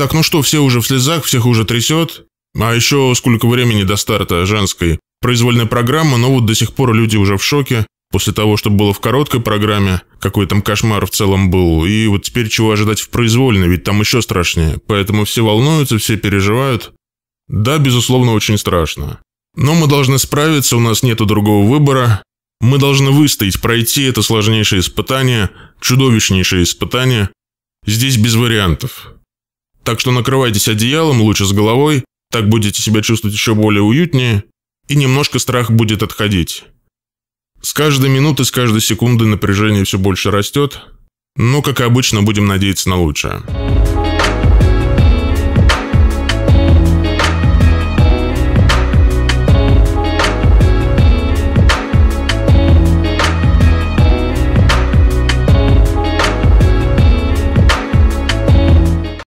Так, ну что, все уже в слезах, всех уже трясет. А еще сколько времени до старта женской произвольной программы, но вот до сих пор люди уже в шоке. После того, что было в короткой программе, какой там кошмар в целом был, и вот теперь чего ожидать в произвольной, ведь там еще страшнее. Поэтому все волнуются, все переживают. Да, безусловно, очень страшно. Но мы должны справиться, у нас нету другого выбора. Мы должны выстоять, пройти это сложнейшее испытание, чудовищнейшее испытание. Здесь без вариантов. Так что накрывайтесь одеялом, лучше с головой, так будете себя чувствовать еще более уютнее, и немножко страх будет отходить. С каждой минуты, с каждой секунды напряжение все больше растет, но, как обычно, будем надеяться на лучшее.